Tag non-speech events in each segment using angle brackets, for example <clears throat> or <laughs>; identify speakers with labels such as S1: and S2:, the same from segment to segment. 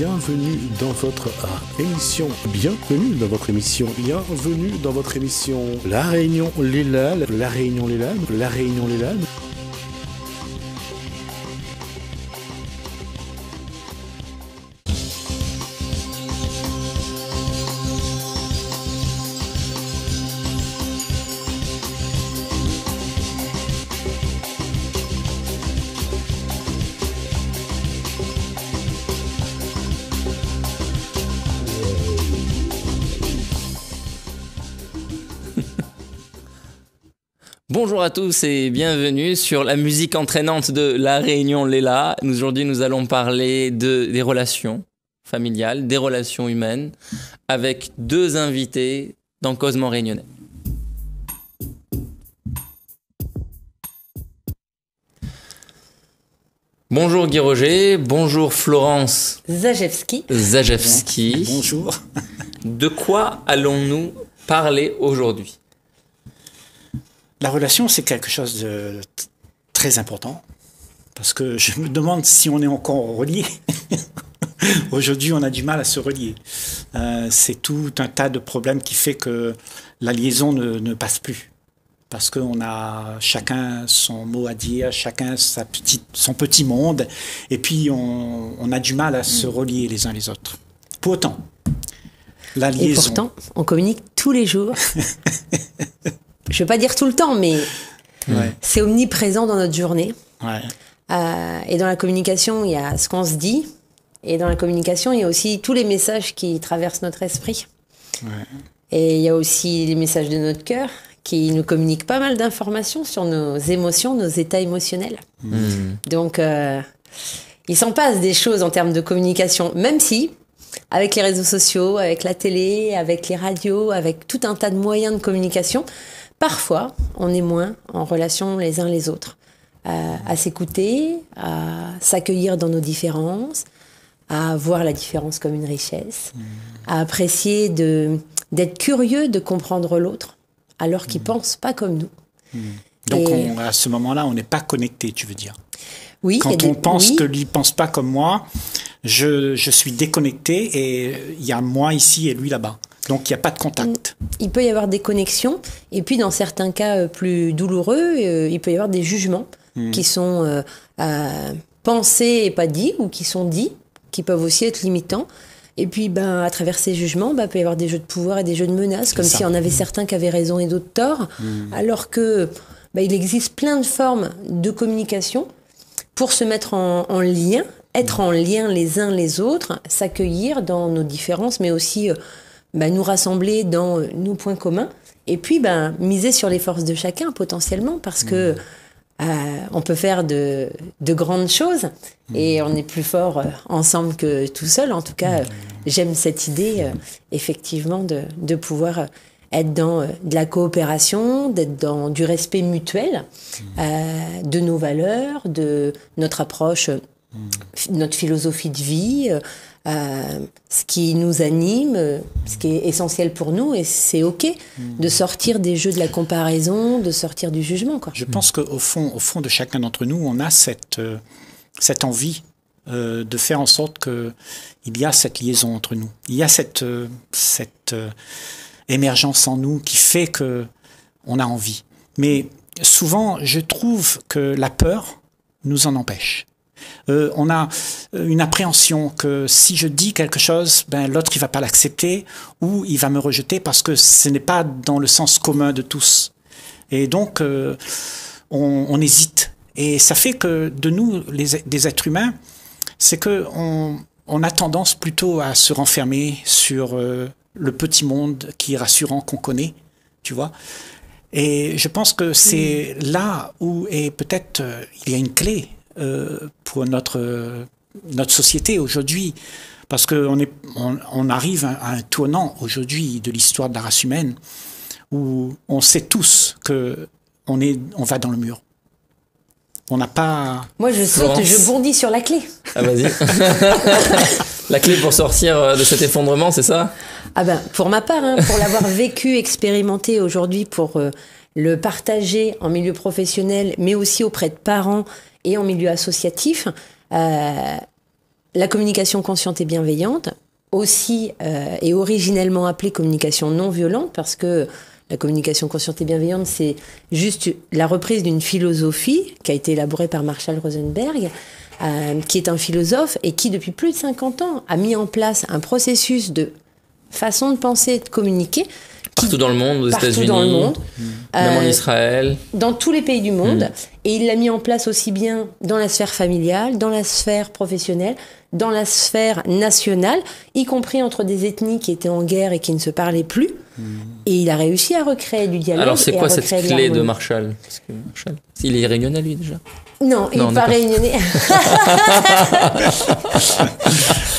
S1: bienvenue dans votre ah, émission. Bienvenue dans votre émission. Bienvenue dans votre émission. La Réunion Léla, la Réunion Léla, la Réunion Léla.
S2: Bonjour à tous et bienvenue sur la musique entraînante de La Réunion Léla. Aujourd'hui, nous allons parler de, des relations familiales, des relations humaines, avec deux invités dans Cosmo Réunionnais. Bonjour Guy Roger, bonjour Florence
S3: Zajewski.
S2: Zajewski.
S4: Bonjour.
S2: De quoi allons-nous parler aujourd'hui?
S4: La relation, c'est quelque chose de très important. Parce que je me demande si on est encore relié. <laughs> Aujourd'hui, on a du mal à se relier. Euh, c'est tout un tas de problèmes qui fait que la liaison ne, ne passe plus. Parce qu'on a chacun son mot à dire, chacun sa petite, son petit monde. Et puis, on, on a du mal à se relier les uns les autres. Pour autant, la
S3: Et
S4: liaison.
S3: pourtant, on communique tous les jours. <laughs> Je vais pas dire tout le temps, mais
S4: Ouais,
S3: c'est omniprésent dans notre journée.
S4: ouais.
S3: Euh, et dans la communication, il y a ce qu'on se dit. Et dans la communication, il y a aussi tous les messages qui traversent notre esprit. Et il y a aussi les messages de notre cœur qui nous communiquent pas mal d'informations sur nos émotions, nos états émotionnels. Donc, euh, il s'en passe des choses en termes de communication, même si, avec les réseaux sociaux, avec la télé, avec les radios, avec tout un tas de moyens de communication, parfois, on est moins en relation les uns les autres. Euh, à s'écouter, à s'accueillir dans nos différences, à voir la différence comme une richesse, à apprécier de d'être curieux de comprendre l'autre, alors qu'il pense pas comme nous.
S4: Donc,
S3: Et-
S4: on- à ce moment-là, on n'est pas connecté, tu veux dire.
S3: Oui,
S4: Quand
S3: des-
S4: on pense
S3: oui,
S4: que lui pense pas comme moi, je, je suis déconnecté et il y a moi ici et lui là-bas. Donc il n'y a pas de contact.
S3: il peut y avoir des connexions, et puis dans certains cas euh, plus douloureux, euh, il peut y avoir des jugements qui sont euh, euh, pensés et pas dits, ou qui sont dits, qui peuvent aussi être limitants. Et puis, ben, à travers ces jugements, ben, il peut y avoir des jeux de pouvoir et des jeux de menaces, comme s'il y en avait certains qui avaient raison et d'autres tort, alors que ben, il existe plein de formes de communication pour se mettre en, en lien, être en lien les uns les autres, s'accueillir dans nos différences, mais aussi euh, bah, nous rassembler dans euh, nos points communs, et puis ben miser sur les forces de chacun potentiellement, parce que euh, on peut faire de, de grandes choses, et on est plus fort euh, ensemble que tout seul. En tout cas, euh, j'aime cette idée, euh, effectivement, de, de pouvoir être dans de la coopération, d'être dans du respect mutuel euh, de nos valeurs, de notre approche, notre philosophie de vie, ce qui nous anime, euh, ce qui est essentiel pour nous, et c'est ok de sortir des jeux de la comparaison, de sortir du jugement, quoi.
S4: Je pense qu'au fond, au fond de chacun d'entre nous, on a cette, euh, cette envie euh, de faire en sorte que il y a cette liaison entre nous. Il y a cette, euh, cette euh, émergence en nous qui fait que on a envie. Mais souvent, je trouve que la peur nous en empêche. Euh, on a euh, une appréhension que si je dis quelque chose, ben l'autre il va pas l'accepter ou il va me rejeter parce que ce n'est pas dans le sens commun de tous. Et donc euh, on, on hésite. Et ça fait que de nous, les, des êtres humains, c'est que on, on a tendance plutôt à se renfermer sur euh, le petit monde qui est rassurant qu'on connaît, tu vois. Et je pense que c'est là où est peut-être euh, il y a une clé euh, pour notre notre société aujourd'hui, parce qu'on est on, on arrive à, un tournant aujourd'hui de l'histoire de la race humaine où on sait tous que on est on va dans le mur. On n'a pas
S3: Moi, je saute,
S2: Florence.
S3: je bondis sur la clé.
S2: Ah, vas-y. <laughs> La clé pour sortir euh, de cet effondrement, c'est ça?
S3: Ah ben, pour ma part, hein, pour l'avoir <laughs> vécu, expérimenté aujourd'hui, pour euh, le partager en milieu professionnel, mais aussi auprès de parents et en milieu associatif, euh, la communication consciente et bienveillante, aussi euh, et originellement appelée communication non violente, parce que la communication consciente et bienveillante, c'est juste la reprise d'une philosophie qui a été élaborée par Marshall Rosenberg, euh, qui est un philosophe et qui, depuis plus de 50 ans, a mis en place un processus de façon de penser et de communiquer.
S2: Partout dans le monde, aux
S3: partout
S2: États-Unis,
S3: dans le monde.
S2: même en
S3: Euh,
S2: Israël.
S3: dans tous les pays du monde.
S2: Mm.
S3: Et il l'a mis en place aussi bien dans la sphère familiale, dans la sphère professionnelle, dans la sphère nationale, y compris entre des ethnies qui étaient en guerre et qui ne se parlaient plus. Et il a réussi à recréer du dialogue.
S2: Mm. Alors, c'est quoi cette clé de
S3: l'harmonie.
S2: Marshall Parce que Marshall, il est réunionnais, lui, déjà.
S3: Non, il
S2: Non,
S3: n'est pas réunionnais. <laughs> <laughs>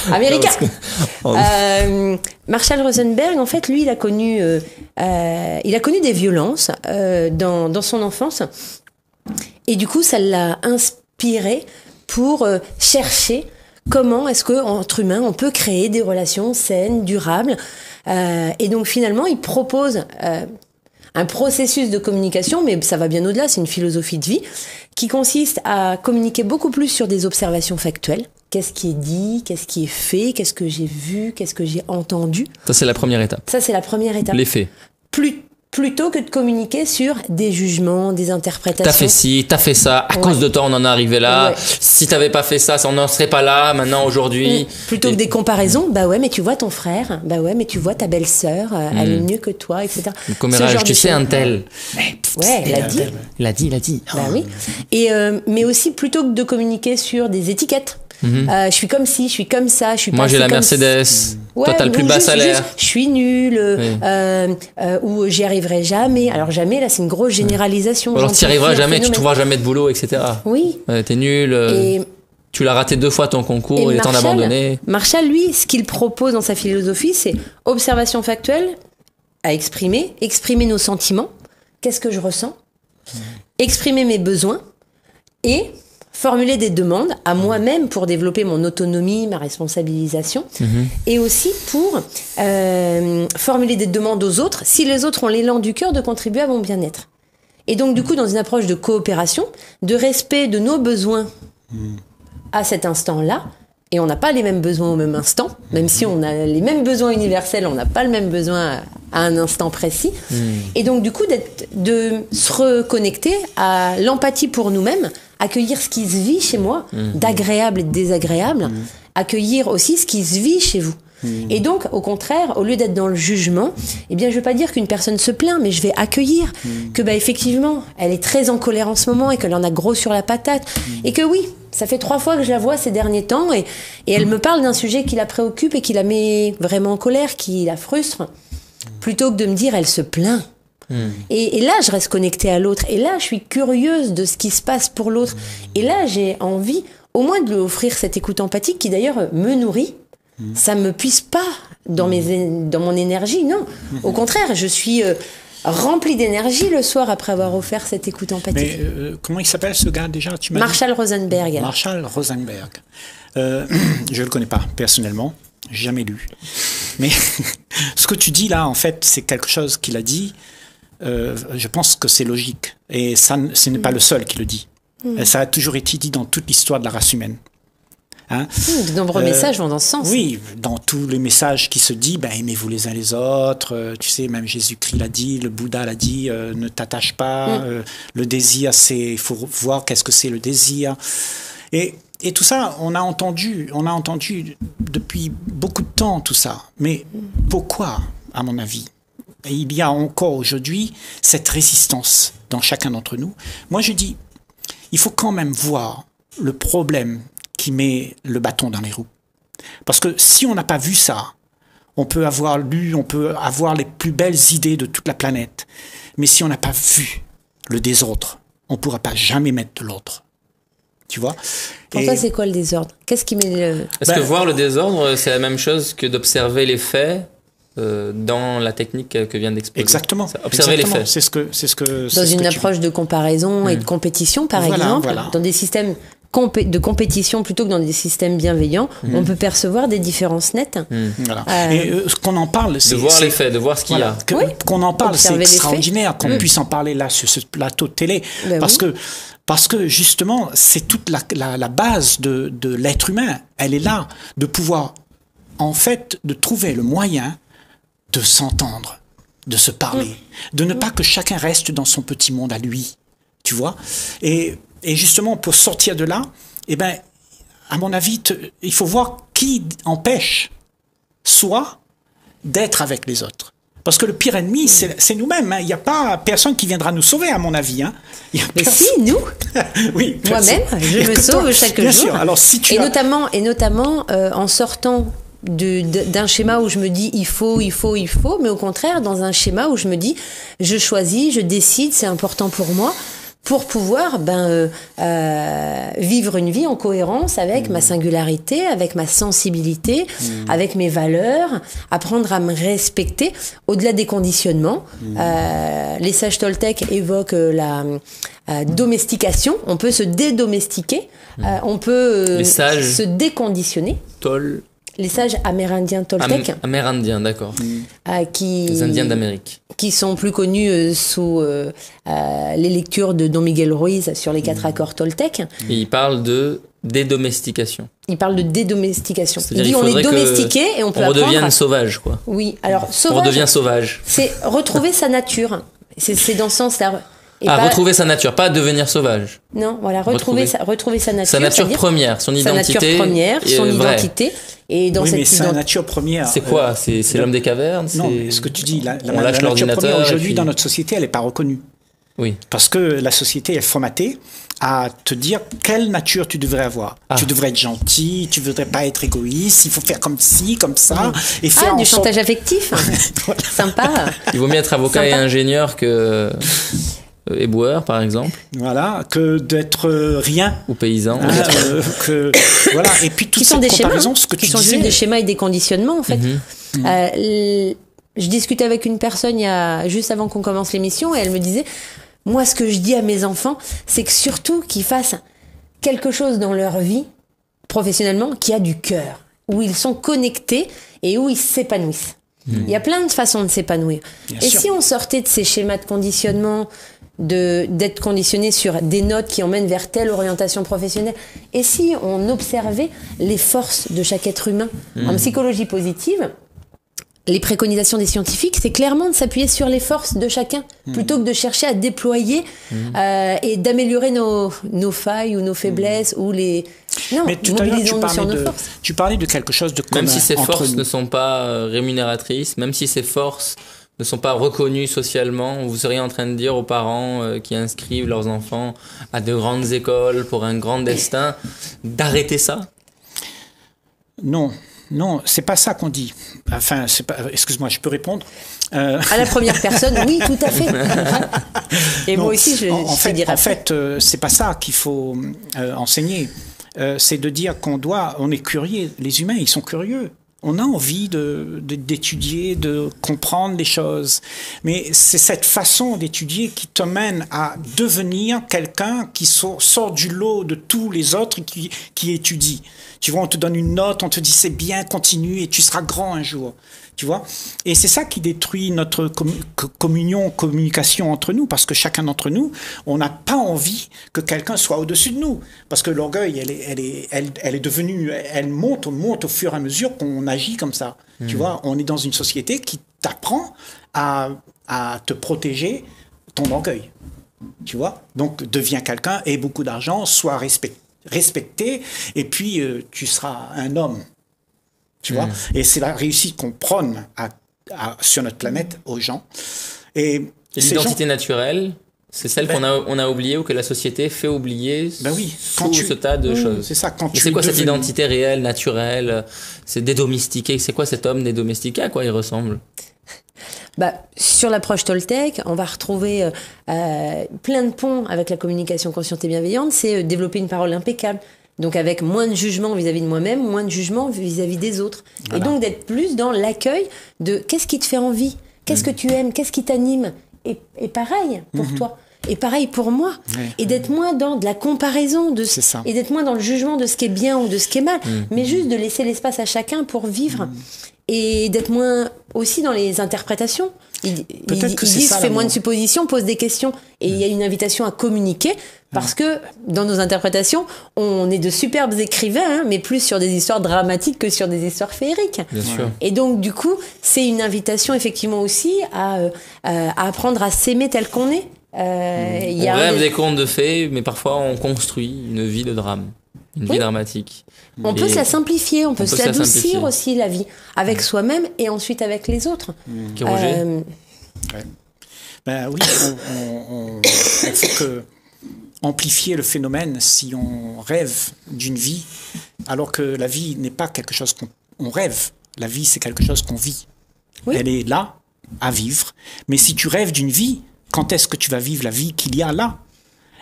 S3: <laughs> Américain. Euh, Marshall Rosenberg, en fait, lui, il a connu, euh, euh, il a connu des violences dans, dans son enfance. Et du coup, ça l'a inspiré pour chercher comment est-ce que entre humains on peut créer des relations saines, durables. Euh, et donc finalement, il propose euh, un processus de communication, mais ça va bien au-delà, c'est une philosophie de vie, qui consiste à communiquer beaucoup plus sur des observations factuelles. Qu'est-ce qui est dit, qu'est-ce qui est fait, qu'est-ce que j'ai vu, qu'est-ce que j'ai entendu.
S2: Ça, c'est la première étape.
S3: Ça, c'est la première étape.
S2: Les faits.
S3: Plus- plutôt que de communiquer sur des jugements, des interprétations.
S2: T'as fait ci, t'as fait ça, à
S3: Ouais.
S2: cause de toi on en est arrivé là.
S3: Ouais.
S2: Si t'avais pas fait ça, on n'en serait pas là maintenant aujourd'hui.
S3: Mm. Plutôt
S2: Et-
S3: que des comparaisons, bah ouais, mais tu vois ton frère, bah ouais, mais tu vois ta belle-sœur, euh, elle est
S2: Mm.
S3: mieux que toi, etc.
S2: Le commérage, tu sais, un tel.
S3: Ouais, elle a dit.
S2: Il a dit, il a dit.
S3: Bah oui. Et euh, mais aussi plutôt que de communiquer sur des étiquettes. Euh, je suis comme ci, je suis comme ça, je suis
S2: Mhm. Moi j'ai la
S3: comme
S2: Mercedes. Toi t'as le plus bas
S3: juste-
S2: salaire.
S3: juste, je suis nul, euh,
S2: Oui.
S3: euh, euh, ou j'y arriverai jamais. Alors jamais, là, c'est une grosse généralisation.
S2: Alors tu
S3: J'amplifie
S2: arriveras jamais, tu trouveras jamais de boulot, etc.
S3: Oui.
S2: T'es nul.
S3: Et,
S2: Tu l'as raté deux fois ton concours,
S3: et
S2: il est temps d'abandonner.
S3: Marshall, lui, ce qu'il propose dans sa philosophie, c'est observation factuelle à exprimer, exprimer nos sentiments, qu'est-ce que je ressens, exprimer mes besoins et formuler des demandes à moi-même pour développer mon autonomie, ma responsabilisation, et aussi pour euh, formuler des demandes aux autres si les autres ont l'élan du cœur de contribuer à mon bien-être. Et donc, du coup, dans une approche de coopération, de respect de nos besoins à cet instant-là, et on n'a pas les mêmes besoins au même instant, même si on a les mêmes besoins universels, on n'a pas le même besoin à, un instant précis. Et donc, du coup, de se reconnecter à l'empathie pour nous-mêmes, accueillir ce qui se vit chez moi, d'agréable et de désagréable, accueillir aussi ce qui se vit chez vous. Et donc, au contraire, au lieu d'être dans le jugement, eh bien, je veux pas dire qu'une personne se plaint, mais je vais accueillir que, bah, effectivement, elle est très en colère en ce moment et qu'elle en a gros sur la patate. Et que oui, ça fait trois fois que je la vois ces derniers temps et, et elle me parle d'un sujet qui la préoccupe et qui la met vraiment en colère, qui la frustre, plutôt que de me dire elle se plaint. Et, et là, je reste connectée à l'autre. Et là, je suis curieuse de ce qui se passe pour l'autre. Et là, j'ai envie, au moins, de lui offrir cette écoute empathique qui, d'ailleurs, me nourrit. Ça me puise pas dans, mes, dans mon énergie, non. Au contraire, je suis euh, remplie d'énergie le soir après avoir offert cette écoute empathique.
S4: Mais euh, comment il s'appelle ce gars déjà tu
S3: Marshall Rosenberg.
S4: Marshall Rosenberg. Euh, <clears throat> je ne le connais pas personnellement, jamais lu. Mais <laughs> ce que tu dis là, en fait, c'est quelque chose qu'il a dit. Euh, je pense que c'est logique. Et ça, ce n'est pas le seul qui le dit. Et Ça a toujours été dit dans toute l'histoire de la race humaine. Hein
S3: De nombreux
S4: Euh,
S3: messages vont dans ce sens.
S4: oui, dans tous les messages qui se dit, ben, aimez-vous les uns les autres. euh, tu sais, même Jésus-Christ l'a dit, le Bouddha l'a dit, euh, ne t'attache pas.
S3: Mm.
S4: le désir, c'est, il faut voir qu'est-ce que c'est le désir. Et, et tout ça, on a entendu, on a entendu depuis beaucoup de temps tout ça. Mais pourquoi, à mon avis Et Il y a encore aujourd'hui cette résistance dans chacun d'entre nous. Moi, je dis, il faut quand même voir le problème qui met le bâton dans les roues. Parce que si on n'a pas vu ça, on peut avoir lu, on peut avoir les plus belles idées de toute la planète. Mais si on n'a pas vu le désordre, on ne pourra pas jamais mettre de l'autre. Tu vois?
S3: Pour toi, c'est quoi le désordre? Qu'est-ce qui met le.
S2: Est-ce
S4: Ben-
S2: que voir le désordre, c'est la même chose que d'observer les faits? Euh, dans la technique que vient d'exposer
S4: Exactement.
S2: Observer
S4: Exactement.
S2: les faits.
S4: C'est ce que, c'est ce que.
S3: Dans une
S4: que tu-
S3: approche de comparaison et de compétition, par
S4: Voilà,
S3: exemple,
S4: voilà.
S3: dans des systèmes compé- de compétition plutôt que dans des systèmes bienveillants,
S2: Mhm.
S3: on peut percevoir des différences nettes.
S4: Voilà.
S3: Euh,
S4: Et euh, qu'on en parle, c'est
S2: De voir les faits, de voir ce qu'il y a.
S4: que-
S3: Oui.
S4: qu'on en parle, c'est extraordinaire qu'on puisse en parler là sur ce plateau de télé,
S3: Ben
S4: parce
S3: oui.
S4: que parce que justement c'est toute la, la, la base de, de l'être humain. Elle est là de pouvoir en fait de trouver le moyen de s'entendre, de se parler, de ne pas que chacun reste dans son petit monde à lui, tu vois. Et, et justement pour sortir de là, eh ben à mon avis, te- il faut voir qui empêche soit d'être avec les autres. Parce que le pire ennemi, c'est c'est nous-mêmes. hein. Il n'y a pas personne qui viendra nous sauver, à mon avis. hein. Il y a
S3: Mais
S4: personne-
S3: si, nous, <laughs>
S4: oui,
S3: moi-même, je me <laughs> sauve chaque
S4: bien
S3: jour.
S4: sûr. Alors si tu
S3: et
S4: as-
S3: notamment, et notamment euh, en sortant d'un schéma où je me dis il faut, il faut, il faut, mais au contraire dans un schéma où je me dis je choisis, je décide, c'est important pour moi pour pouvoir ben, euh, euh, vivre une vie en cohérence avec
S4: Mmh.
S3: ma singularité, avec ma sensibilité, avec mes valeurs, apprendre à me respecter au-delà des conditionnements.
S4: Mmh.
S3: Euh, les sages Toltec évoquent euh, la domestication. On peut se dédomestiquer, on peut
S2: Mmh.
S3: Se déconditionner.
S2: Tol,
S3: Les sages amérindiens Toltec,
S2: Am- Amérindien, d'accord.
S3: euh, qui,
S2: Les Indiens d'Amérique.
S3: qui sont plus connus euh, sous euh, euh, les lectures de Don Miguel Ruiz sur les
S2: Mmh.
S3: quatre accords Toltec.
S2: Et il parle de dédomestication.
S3: Il parle de dédomestication. Il
S2: C'est-à-dire
S3: dit
S2: il
S3: on est domestiqué et on peut
S2: On redevienne
S3: à-
S2: sauvage, quoi.
S3: Oui, alors
S2: On
S3: sauvage,
S2: redevient sauvage.
S3: c'est retrouver sa nature. C'est c'est dans ce sens-là. Et
S2: Ah,
S3: pas-
S2: retrouver sa nature, pas devenir sauvage.
S3: Non, voilà, retrouver,
S2: Retrouver.
S3: sa, retrouver sa nature.
S2: Sa nature première, son
S3: sa
S2: identité.
S3: nature première, son
S2: vraie.
S3: identité. Et dans
S4: oui, mais
S3: cette
S4: c'est la
S3: identité.
S4: nature première.
S2: C'est
S4: Euh,
S2: quoi C'est c'est l'homme des cavernes
S4: Non, mais ce que tu dis, la, la-
S2: On
S4: la
S2: lâche
S4: nature
S2: l'ordinateur.
S4: première
S2: et
S4: aujourd'hui
S2: puis-
S4: dans notre société, elle n'est pas reconnue.
S2: Oui.
S4: Parce que la société est formatée à te dire quelle nature tu devrais avoir.
S2: Ah.
S4: Tu devrais être gentil, tu ne devrais pas être égoïste, il faut faire comme ci, comme ça, et faire
S3: Ah, du
S4: sorte-
S3: chantage affectif. <laughs> Sympa.
S2: Il vaut mieux être avocat et ingénieur que euh, éboueur, par exemple,
S4: Voilà, que d'être euh, rien.
S2: ou paysan.
S4: hein, euh, que, <coughs> voilà, et puis toute
S3: qui sont
S4: cette
S3: des schémas,
S4: comparaison, ce que
S3: qui
S4: tu
S3: sont
S4: disais.
S3: juste des schémas et des conditionnements en fait.
S2: Mhm.
S3: Euh, je discutais avec une personne il y a juste avant qu'on commence l'émission et elle me disait moi ce que je dis à mes enfants c'est que surtout qu'ils fassent quelque chose dans leur vie professionnellement qui a du cœur où ils sont connectés et où ils s'épanouissent. Il y a plein de façons de s'épanouir. Et
S4: sûr.
S3: si on sortait de ces schémas de conditionnement, d'être conditionné sur des notes qui emmènent vers telle orientation professionnelle, et si on observait les forces de chaque être humain en psychologie positive, les préconisations des scientifiques, c'est clairement de s'appuyer sur les forces de chacun, plutôt que de chercher à déployer euh, et d'améliorer nos, nos failles ou nos faiblesses ou les... Non,
S4: Mais tout à l'heure, tu parlais, de,
S3: forces.
S4: tu parlais de quelque chose de commun
S2: Même si ces forces
S4: nous.
S2: ne sont pas euh, rémunératrices, même si ces forces ne sont pas reconnues socialement, vous seriez en train de dire aux parents euh, qui inscrivent leurs enfants à de grandes écoles pour un grand destin d'arrêter ça?
S4: Non, non, c'est pas ça qu'on dit. Enfin, c'est pas. Excuse-moi, je peux répondre. Euh,
S3: À la première <laughs> personne, oui, tout à fait. <laughs> Et
S4: non,
S3: moi aussi, je,
S4: en,
S3: je
S4: fait,
S3: dirais
S4: en fait, euh, c'est pas ça qu'il faut euh, enseigner. Euh, c'est de dire qu'on doit, on est curieux. Les humains, ils sont curieux. On a envie d'étudier, de, comprendre les choses. Mais c'est cette façon d'étudier qui te mène à devenir quelqu'un qui sort, du lot de tous les autres qui, qui étudie. Tu vois, on te donne une note, on te dit c'est bien, continue et tu seras grand un jour. Tu vois? Et c'est ça qui détruit notre com- co- communion, communication entre nous, parce que chacun d'entre nous, on n'a pas envie que quelqu'un soit au-dessus de nous. Parce que l'orgueil, elle est, elle, est, elle, elle est devenue, elle monte, on monte au fur et à mesure qu'on agit comme ça. Tu vois, on est dans une société qui t'apprend à, à te protéger ton orgueil. Tu vois? Donc, deviens quelqu'un, aie beaucoup d'argent, sois respect- respecté, et puis euh, tu seras un homme. Tu vois Et c'est la réussite qu'on prône à- à- sur notre planète aux gens. Et,
S2: Et
S4: ces gens-
S2: L'identité naturelle, c'est celle
S4: Ben-
S2: qu'on a, on a oubliée ou que la société fait oublier
S4: Ben oui,
S2: sous
S4: quand tu-
S2: ce tas de choses.
S4: c'est ça, quand tu
S2: c'est
S4: es
S2: quoi cette identité réelle, naturelle C'est dédomestiqué. C'est quoi cet homme dédomestiqué À quoi il ressemble?
S3: Bah, sur l'approche Toltec, on va retrouver euh, euh, plein de ponts avec la communication consciente et bienveillante. C'est euh, développer une parole impeccable. Donc avec moins de jugement vis-à-vis de moi-même, moins de jugement vis-à-vis des autres. Et donc d'être plus dans l'accueil de qu'est-ce qui te fait envie, qu'est-ce que tu aimes, qu'est-ce qui t'anime? Et, et pareil pour toi. est pareil pour moi. Et d'être moins dans de la comparaison, de,
S4: ça.
S3: et d'être moins dans le jugement de ce qui est bien ou de ce qui est mal, mais juste de laisser l'espace à chacun pour vivre. Et d'être moins aussi dans les interprétations. Ils, ils-
S4: que
S3: ils
S4: c'est
S3: disent fais moins de suppositions, pose des questions. Et il y a une invitation à communiquer parce que dans nos interprétations, on est de superbes écrivains, hein, mais plus sur des histoires dramatiques que sur des histoires féeriques.
S2: Bien sûr.
S3: Et donc, du coup, c'est une invitation effectivement aussi à, euh, euh, à apprendre à s'aimer tel qu'on est. Euh, il y
S2: On
S3: a
S2: rêve
S3: des-
S2: des contes de fées, mais parfois on construit une vie de drame, une vie dramatique.
S3: On peut se la simplifier, on peut
S2: peut
S3: se
S2: se la
S3: l'adoucir aussi la vie, avec soi-même et ensuite avec les autres.
S2: Roger
S3: Euh,
S4: Ben oui, on, on- on- il faut que amplifier le phénomène si on rêve d'une vie, alors que la vie n'est pas quelque chose qu'on on rêve. La vie, c'est quelque chose qu'on vit.
S3: Oui.
S4: Elle est là à vivre. Mais si tu rêves d'une vie, quand est-ce que tu vas vivre la vie qu'il y a là?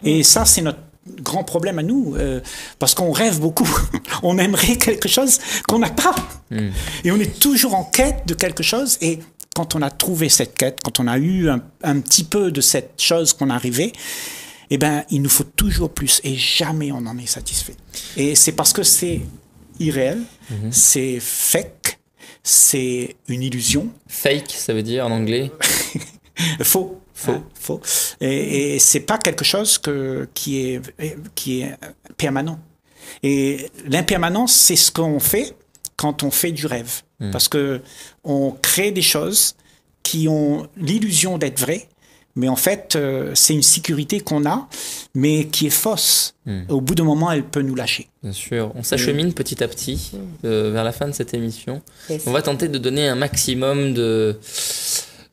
S4: Et ça, c'est notre grand problème à nous, euh, parce qu'on rêve beaucoup. <laughs> on aimerait quelque chose qu'on n'a pas. Et on est toujours en quête de quelque chose. Et quand on a trouvé cette quête, quand on a eu un, un petit peu de cette chose qu'on arrivait, eh ben, il nous faut toujours plus et jamais on en est satisfait. Et c'est parce que c'est irréel, c'est fake, c'est une illusion,
S2: Fake, ça veut dire en anglais? <laughs>
S4: faux, faux, faux. Et, et c'est pas quelque chose que, qui est, qui est permanent. Et l'impermanence, c'est ce qu'on fait quand on fait du rêve. Parce que on crée des choses qui ont l'illusion d'être vraies, mais en fait, euh, c'est une sécurité qu'on a, mais qui est fausse. Au bout d'un moment, elle peut nous lâcher.
S2: Bien sûr, on s'achemine petit à petit euh, vers la fin de cette émission.
S3: Yes.
S2: On va tenter de donner un maximum de,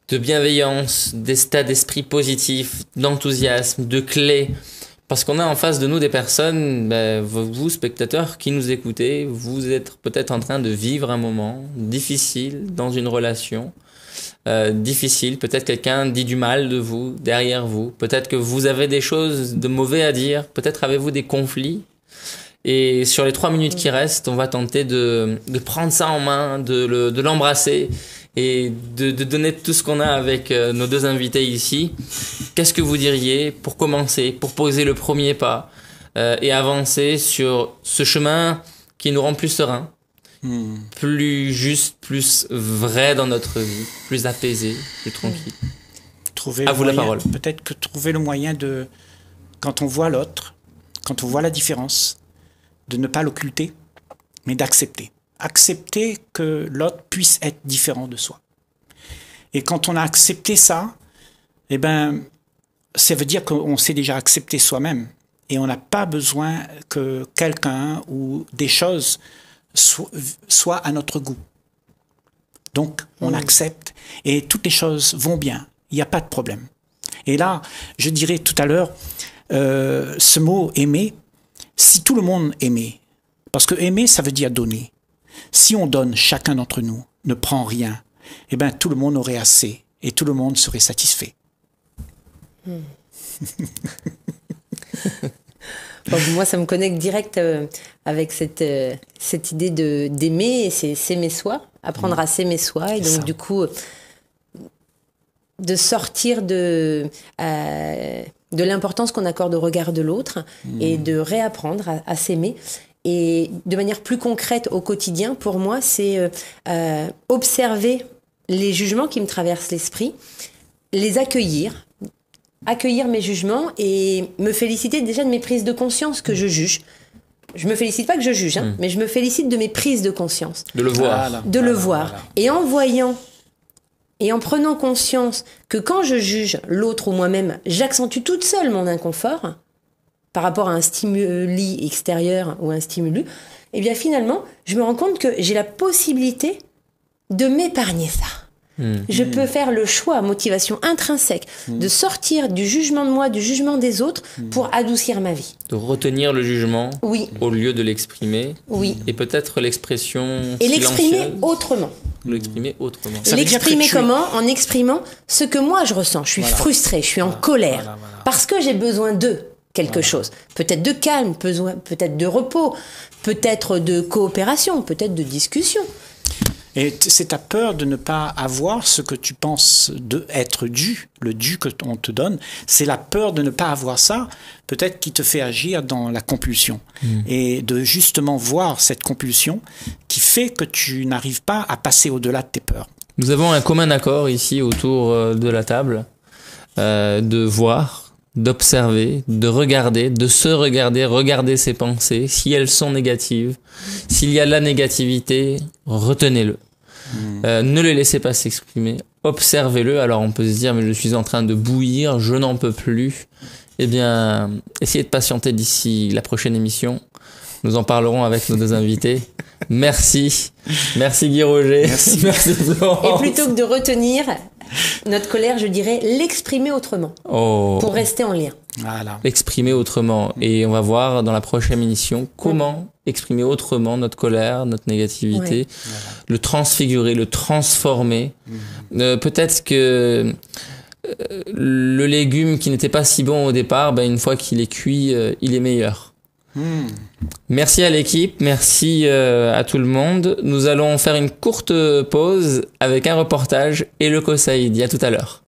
S2: de bienveillance, d'état d'esprit positif, d'enthousiasme, de clés. Parce qu'on a en face de nous des personnes, ben, vous spectateurs qui nous écoutez, vous êtes peut-être en train de vivre un moment difficile dans une relation. euh, difficile, peut-être quelqu'un dit du mal de vous, derrière vous, peut-être que vous avez des choses de mauvais à dire, peut-être avez-vous des conflits, et sur les trois minutes qui restent, on va tenter de, de prendre ça en main, de le- de l'embrasser et de, de donner tout ce qu'on a avec euh, nos deux invités ici. Qu'est-ce que vous diriez pour commencer, pour poser le premier pas euh, et avancer sur ce chemin qui nous rend plus serein, plus juste, plus vrai dans notre vie, plus apaisé, plus tranquille?
S4: Trouver
S2: À vous la parole.
S4: Peut-être que trouver le moyen de, quand on voit l'autre, quand on voit la différence, de ne pas l'occulter, mais d'accepter. Accepter que l'autre puisse être différent de soi. Et quand on a accepté ça, eh ben, ça veut dire qu'on s'est déjà accepté soi-même. Et on n'a pas besoin que quelqu'un ou des choses soient, soient à notre goût. Donc, on accepte et toutes les choses vont bien. Il n'y a pas de problème. Et là, je dirais tout à l'heure, euh, ce mot aimer, si tout le monde aimait, parce que aimer, ça veut dire donner. Si on donne, chacun d'entre nous ne prend rien, eh bien, tout le monde aurait assez et tout le monde serait satisfait. <laughs>
S3: Bon, moi, ça me connecte direct euh, avec cette, euh, cette idée de d'aimer, c'est s'aimer soi, apprendre à s'aimer soi, et donc
S4: ça.
S3: du coup, de sortir de, euh, de l'importance qu'on accorde au regard de l'autre, et de réapprendre à, à s'aimer. Et de manière plus concrète au quotidien, pour moi, c'est euh, euh, observer les jugements qui me traversent l'esprit, les accueillir, accueillir mes jugements et me féliciter déjà de mes prises de conscience que je juge. Je me félicite pas que je juge, hein, mais je me félicite de mes prises de conscience,
S2: De le voir.
S4: Voilà.
S3: de le voir.
S4: voilà.
S3: Et en voyant et en prenant conscience que quand je juge l'autre ou moi-même, j'accentue toute seule mon inconfort par rapport à un stimuli extérieur ou un stimulus, et bien finalement, je me rends compte que j'ai la possibilité de m'épargner ça. Je peux faire le choix, motivation intrinsèque, de sortir du jugement de moi, du jugement des autres, pour adoucir ma vie.
S2: De retenir le jugement
S3: Oui,
S2: au lieu de l'exprimer.
S3: oui.
S2: Et peut-être l'expression
S3: Et l'exprimer autrement.
S2: L'exprimer autrement.
S4: Ça veut dire que
S3: L'exprimer comment? En exprimant ce que moi je ressens. Je suis frustrée, je suis en colère.
S4: voilà, voilà.
S3: Parce que j'ai besoin de quelque chose. Peut-être de calme, besoin- peut-être de repos, peut-être de coopération, peut-être de discussion.
S4: Et c'est ta peur de ne pas avoir ce que tu penses de être dû, le dû que on te donne. C'est la peur de ne pas avoir ça, peut-être qui te fait agir dans la compulsion. Et de justement voir cette compulsion qui fait que tu n'arrives pas à passer au-delà de tes peurs.
S2: Nous avons un commun accord ici autour euh, de la table euh, de voir, d'observer, de regarder, de se regarder, regarder ses pensées, si elles sont négatives. S'il y a la négativité, retenez-le. Euh, ne le laissez pas s'exprimer. Observez-le. Alors on peut se dire, mais je suis en train de bouillir, je n'en peux plus. Eh bien, essayez de patienter d'ici la prochaine émission. Nous en parlerons avec nos deux invités. Merci. Merci Guy Roger.
S4: Merci. <laughs>
S2: Merci
S3: Et plutôt que de retenir notre colère, je dirais l'exprimer autrement
S2: Oh.
S3: pour rester en lien.
S4: Voilà.
S2: exprimer autrement. Et on va voir dans la prochaine émission comment exprimer autrement notre colère, notre négativité,
S3: Ouais.
S2: le transfigurer, le transformer. Euh, Peut-être que euh, le légume qui n'était pas si bon au départ, ben, une fois qu'il est cuit, euh, il est meilleur.
S4: Hmm.
S2: Merci à l'équipe, merci euh, à tout le monde. Nous allons faire une courte pause avec un reportage et le COSAID. À tout à l'heure.